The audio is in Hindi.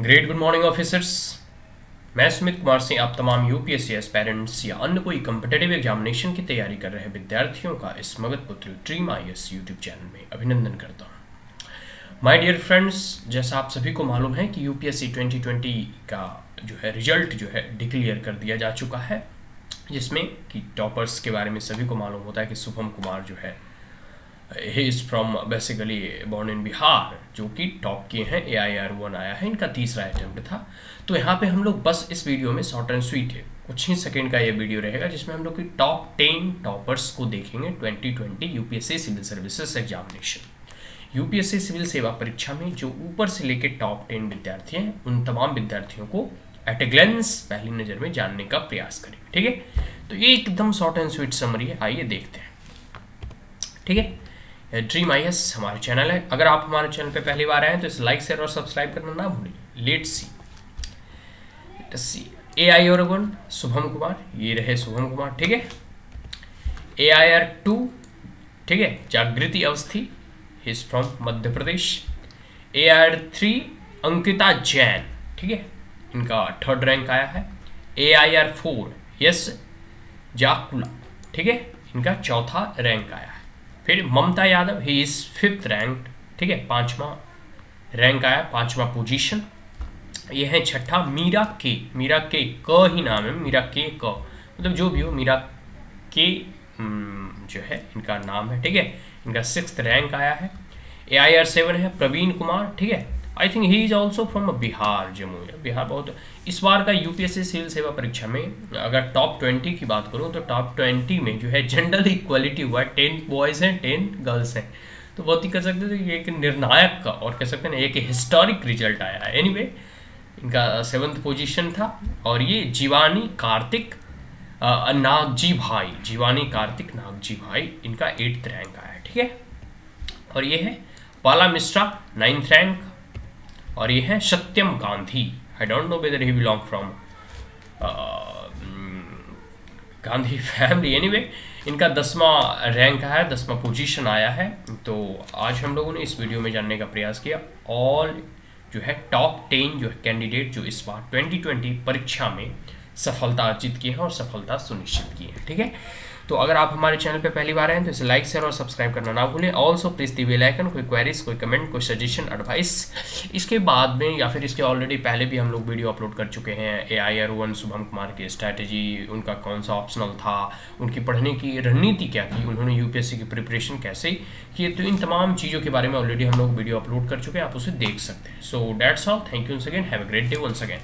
ग्रेट गुड मॉर्निंग ऑफिसर्स मैं सुमित कुमार सिंह, आप तमाम यूपीएससी एस्पेरेंट्स या अन्य कोई कंपटेटिव एग्जामिनेशन की तैयारी कर रहे विद्यार्थियों का इस मगध पुत्र dream I S YouTube channel में अभिनंदन करता हूँ। माय डियर फ्रेंड्स जैसा आप सभी को मालूम है कि यूपीएससी 2020 का जो है रिज़ल्ट जो है डिक्लेयर कर दिया जा चुका है, जिसमें कि टॉपर्स के बारे में सभी को मालूम होता है कि शुभम कुमार जो है ही is from basically born in Bihar जो कि टॉप के हैं ए आई आर वन आया है, इनका तीसरा अटैम्प्ट था। तो यहाँ पे हम लोग बस इस वीडियो में शॉर्ट एंड स्वीट है। कुछ ही सेकंड का ये वीडियो रहेगा, जिसमें हम लोग की टॉप टेन टॉपर्स को देखेंगे 2020 UPSC civil services examination UPSC civil सेवा परीक्षा में जो ऊपर से लेकर टॉप टेन विद्यार्थी हैं, उन तमाम विद्यार्थियों को एट ए ग्लेंस पहली नज़र में जानने का प्रयास करेंगे, ठीक है? तो ये एकदम शॉर्ट एंड स्वीट समरी है, आइए देखते हैं, ठीक है? ड्रीम आई एस हमारे चैनल है। अगर आप हमारे चैनल पे पहली बार आए हैं तो इसे लाइक शेयर और सब्सक्राइब करना ना भूलिए let see C A I और शुभम कुमार, ये रहे शुभम कुमार, ठीक है? ए आई आर टू ठीक है? Jagriti Awasthi is from Madhya Pradesh. A I R three Ankita Jain, ठीक है? इनका थर्ड रैंक आया है। A I R four Yash Jakula, ठीक है? इनका चौथा रैंक आया है। फिर Mamta Yadav he is fifth rank ठीक है पांचवा रैंक आया पांचवा पोजीशन ये है छठा मीरा के मीरा के क ही नाम है मीरा के क। मतलब जो भी हो मीरा के हम्म, जो है इनका नाम है ठीक है इनका सिक्स रैंक आया है। ए आई आर सेवन है प्रवीण कुमार ठीक है I think he is also from Bihar Jammu Bihar बहुत इस बार का यूपीएससी सिविल सेवा परीक्षा में अगर टॉप ट्वेंटी की बात करूँ तो टॉप ट्वेंटी में जो है जनरल इक्वलिटी हुआ है। टेन बॉयज़ हैं टेन गर्ल्स हैं। तो बहुत ही कह सकते थे एक निर्णायक का और कह सकते हैं एक हिस्टोरिक रिज़ल्ट आया है। एनी anyway, इनका सेवन्थ पोजीशन था और ये जीवानी कार्तिक नागजी भाई जीवानी कार्तिक नागजी भाई इनका एट्थ रैंक आया ठीक है? और ये है पाला मिश्रा नाइन्थ रैंक और ये है Satyam Gandhi. I don't know whether he belong from Gandhi family anyway इनका दसवां रैंक है, दसवा पोजीशन आया है। तो आज हम लोगों ने इस वीडियो में जानने का प्रयास किया। ऑल जो है टॉप टेन जो है कैंडिडेट जो इस बार 2020 परीक्षा में सफलता अर्जित की है और सफलता सुनिश्चित की है। ठीक है? तो अगर आप हमारे चैनल पे पहली बार आए तो इसे लाइक शेयर और सब्सक्राइब करना ना भूलें। Also please the bell icon कोई क्वेरीज कोई कमेंट कोई सजेशन एडवाइस इसके बाद में, या फिर इसके ऑलरेडी पहले भी हम लोग वीडियो अपलोड कर चुके हैं A I R one Shubham Kumar की स्ट्रैटेजी उनका कौन सा ऑप्शनल था, उनकी पढ़ने की रणनीति क्या थी, उन्होंने यूपीएससी की प्रिपरेशन कैसे किए तो इन तमाम चीज़ों के बारे में ऑलरेडी हम लोग वीडियो अपलोड कर चुके हैं, आप उसे देख सकते हैं। So that's all thank you once again have a great day once again